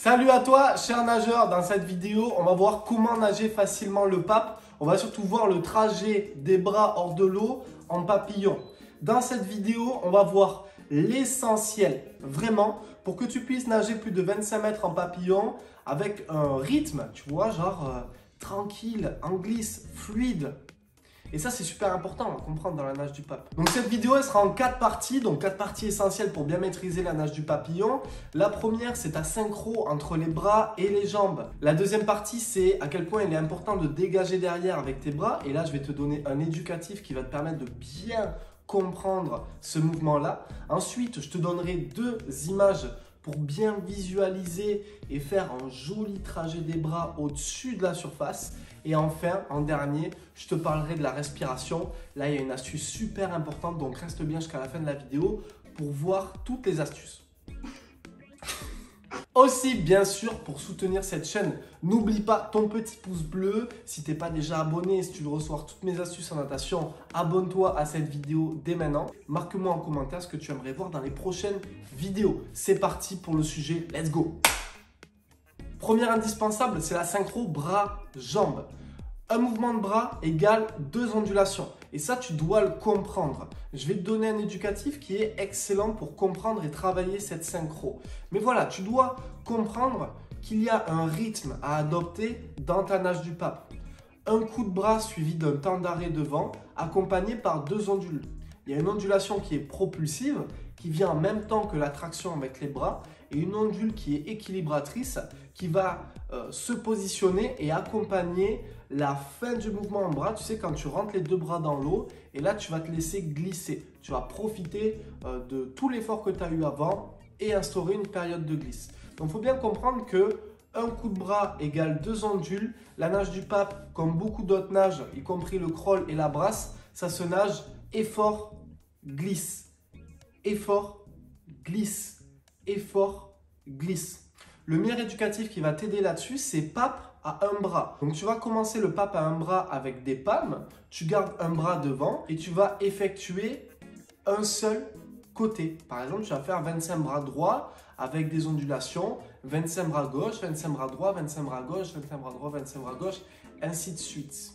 Salut à toi, cher nageur. Dans cette vidéo, on va voir comment nager facilement le pape. On va surtout voir le trajet des bras hors de l'eau en papillon. Dans cette vidéo, on va voir l'essentiel, vraiment, pour que tu puisses nager plus de 25 mètres en papillon avec un rythme, tu vois, genre euh, tranquille, en glisse, fluide, et ça, c'est super important à comprendre dans la nage du pape. Donc cette vidéo, elle sera en quatre parties, donc quatre parties essentielles pour bien maîtriser la nage du papillon. La première, c'est ta synchro entre les bras et les jambes. La deuxième partie, c'est à quel point il est important de dégager derrière avec tes bras. Et là, je vais te donner un éducatif qui va te permettre de bien comprendre ce mouvement-là. Ensuite, je te donnerai deux images pour bien visualiser et faire un joli trajet des bras au-dessus de la surface. Et enfin, en dernier, je te parlerai de la respiration. Là, il y a une astuce super importante, donc reste bien jusqu'à la fin de la vidéo pour voir toutes les astuces. Aussi, bien sûr, pour soutenir cette chaîne, n'oublie pas ton petit pouce bleu. Si tu n'es pas déjà abonné, si tu veux recevoir toutes mes astuces en natation, abonne-toi à cette vidéo dès maintenant. Marque-moi en commentaire ce que tu aimerais voir dans les prochaines vidéos. C'est parti pour le sujet, let's go Première indispensable, c'est la synchro bras-jambes. Un mouvement de bras égale deux ondulations. Et ça, tu dois le comprendre. Je vais te donner un éducatif qui est excellent pour comprendre et travailler cette synchro. Mais voilà, tu dois comprendre qu'il y a un rythme à adopter dans ta nage du pape. Un coup de bras suivi d'un temps d'arrêt devant, accompagné par deux ondules. Il y a une ondulation qui est propulsive, qui vient en même temps que la traction avec les bras, et une ondule qui est équilibratrice, qui va euh, se positionner et accompagner la fin du mouvement en bras. Tu sais, quand tu rentres les deux bras dans l'eau, et là, tu vas te laisser glisser. Tu vas profiter euh, de tout l'effort que tu as eu avant et instaurer une période de glisse. Donc, il faut bien comprendre que un coup de bras égale deux ondules. La nage du pape, comme beaucoup d'autres nages, y compris le crawl et la brasse, ça se nage effort, glisse. Effort, glisse. Effort, glisse. Le meilleur éducatif qui va t'aider là-dessus, c'est pape à un bras. Donc tu vas commencer le pape à un bras avec des palmes, tu gardes un bras devant et tu vas effectuer un seul côté. Par exemple, tu vas faire 25 bras droits avec des ondulations, 25 bras gauche, 25 bras droit, 25 bras gauche, 25 bras droit, 25 bras gauche, ainsi de suite.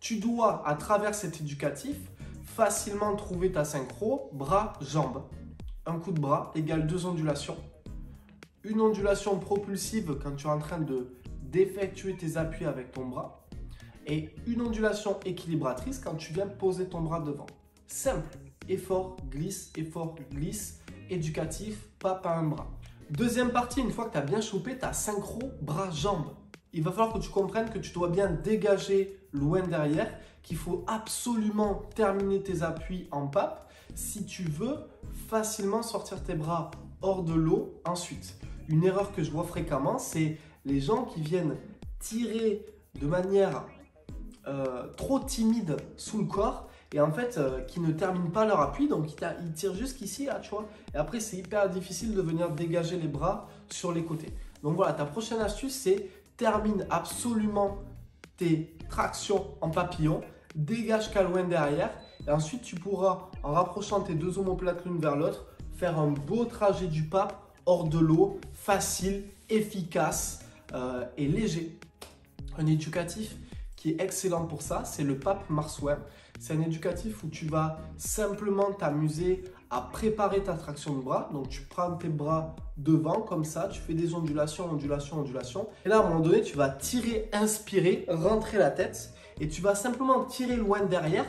Tu dois, à travers cet éducatif, facilement trouver ta synchro bras-jambes. Un coup de bras égale deux ondulations une ondulation propulsive quand tu es en train de d'effectuer tes appuis avec ton bras et une ondulation équilibratrice quand tu viens poser ton bras devant. Simple, effort, glisse, effort, glisse, éducatif, pas par un bras. Deuxième partie, une fois que tu as bien chopé ta synchro bras-jambes, il va falloir que tu comprennes que tu dois bien dégager loin derrière, qu'il faut absolument terminer tes appuis en pape si tu veux facilement sortir tes bras hors de l'eau ensuite une erreur que je vois fréquemment, c'est les gens qui viennent tirer de manière euh, trop timide sous le corps et en fait euh, qui ne terminent pas leur appui, donc ils, tirent jusqu'ici, là, tu vois. Et après, c'est hyper difficile de venir dégager les bras sur les côtés. Donc voilà, ta prochaine astuce, c'est termine absolument tes tractions en papillon, dégage loin derrière, et ensuite tu pourras, en rapprochant tes deux omoplates l'une vers l'autre, faire un beau trajet du pape hors de l'eau, facile, efficace euh, et léger. Un éducatif qui est excellent pour ça, c'est le pape Marsouin. C'est un éducatif où tu vas simplement t'amuser à préparer ta traction de bras. Donc tu prends tes bras devant comme ça, tu fais des ondulations, ondulations, ondulations. Et là à un moment donné, tu vas tirer, inspirer, rentrer la tête et tu vas simplement tirer loin derrière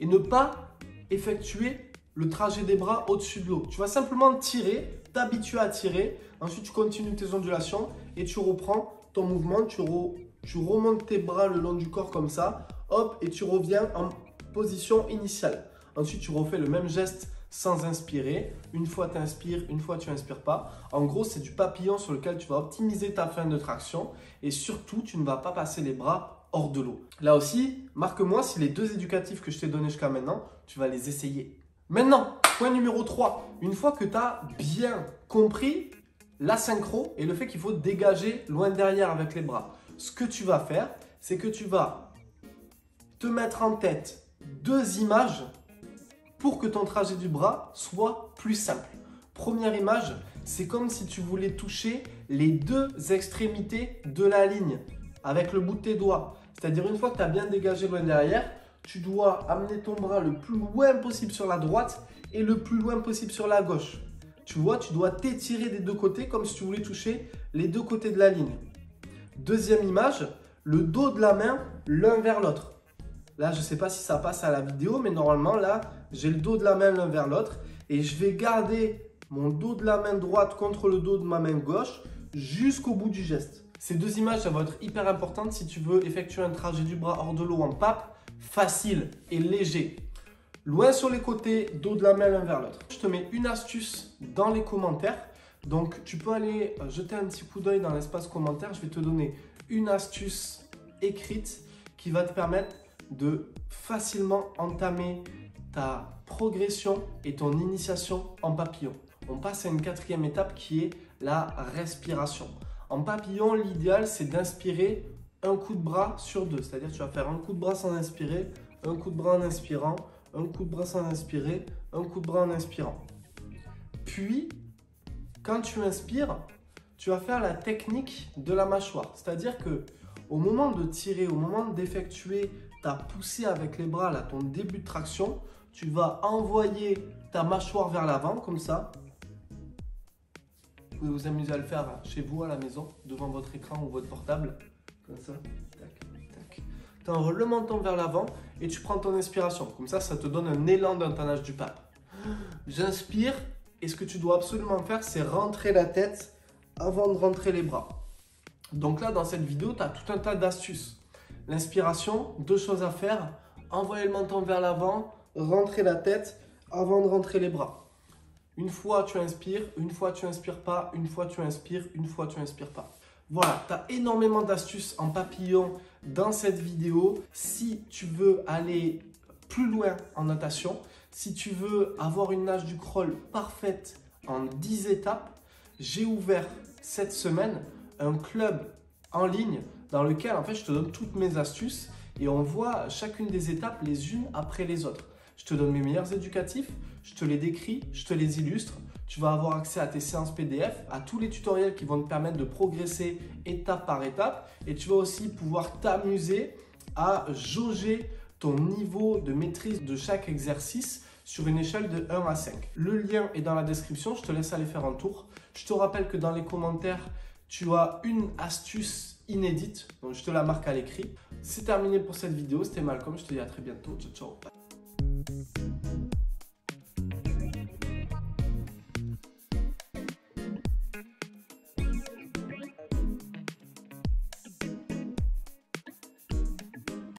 et ne pas effectuer le trajet des bras au-dessus de l'eau. Tu vas simplement tirer, t'habituer à tirer, ensuite tu continues tes ondulations et tu reprends ton mouvement, tu, remontes tes bras le long du corps comme ça, hop, et tu reviens en position initiale. Ensuite, tu refais le même geste sans inspirer. Une fois tu inspires, une fois tu inspires pas. En gros, c'est du papillon sur lequel tu vas optimiser ta fin de traction et surtout, tu ne vas pas passer les bras de l'eau. Là aussi, marque-moi si les deux éducatifs que je t'ai donnés jusqu'à maintenant, tu vas les essayer. Maintenant, point numéro 3, une fois que tu as bien compris la synchro et le fait qu'il faut dégager loin derrière avec les bras, ce que tu vas faire, c'est que tu vas te mettre en tête deux images pour que ton trajet du bras soit plus simple. Première image, c'est comme si tu voulais toucher les deux extrémités de la ligne avec le bout de tes doigts. C'est-à-dire une fois que tu as bien dégagé loin derrière, tu dois amener ton bras le plus loin possible sur la droite et le plus loin possible sur la gauche. Tu vois, tu dois t'étirer des deux côtés comme si tu voulais toucher les deux côtés de la ligne. Deuxième image, le dos de la main l'un vers l'autre. Là, je ne sais pas si ça passe à la vidéo, mais normalement, là, j'ai le dos de la main l'un vers l'autre et je vais garder mon dos de la main droite contre le dos de ma main gauche jusqu'au bout du geste. Ces deux images, ça va être hyper importante si tu veux effectuer un trajet du bras hors de l'eau en pape, facile et léger. Loin sur les côtés, dos de la main l'un vers l'autre. Je te mets une astuce dans les commentaires. Donc, tu peux aller euh, jeter un petit coup d'œil dans l'espace commentaire. Je vais te donner une astuce écrite qui va te permettre de facilement entamer ta progression et ton initiation en papillon. On passe à une quatrième étape qui est la respiration. En papillon, l'idéal c'est d'inspirer un coup de bras sur deux. C'est-à-dire tu vas faire un coup de bras sans inspirer, un coup de bras en inspirant, un coup de bras sans inspirer, un coup de bras en inspirant. Puis, quand tu inspires, tu vas faire la technique de la mâchoire. C'est-à-dire que au moment de tirer, au moment d'effectuer ta poussée avec les bras, là, ton début de traction, tu vas envoyer ta mâchoire vers l'avant, comme ça. Vous pouvez vous amuser à le faire chez vous, à la maison, devant votre écran ou votre portable. Comme ça. Tac tu enrôles le menton vers l'avant et tu prends ton inspiration. Comme ça, ça te donne un élan d'entonage du pape. J'inspire et ce que tu dois absolument faire, c'est rentrer la tête avant de rentrer les bras. Donc là, dans cette vidéo, tu as tout un tas d'astuces. L'inspiration, deux choses à faire. Envoyer le menton vers l'avant, rentrer la tête avant de rentrer les bras. Une fois tu inspires, une fois tu inspires pas, une fois tu inspires, une fois tu inspires pas. Voilà, tu as énormément d'astuces en papillon dans cette vidéo. Si tu veux aller plus loin en natation, si tu veux avoir une nage du crawl parfaite en 10 étapes, j'ai ouvert cette semaine un club en ligne dans lequel en fait je te donne toutes mes astuces et on voit chacune des étapes les unes après les autres. Je te donne mes meilleurs éducatifs, je te les décris, je te les illustre tu vas avoir accès à tes séances PDF, à tous les tutoriels qui vont te permettre de progresser étape par étape. Et tu vas aussi pouvoir t'amuser à jauger ton niveau de maîtrise de chaque exercice sur une échelle de 1 à 5. Le lien est dans la description, je te laisse aller faire un tour. Je te rappelle que dans les commentaires, tu as une astuce inédite, donc je te la marque à l'écrit. C'est terminé pour cette vidéo, c'était Malcolm, je te dis à très bientôt, ciao ciao.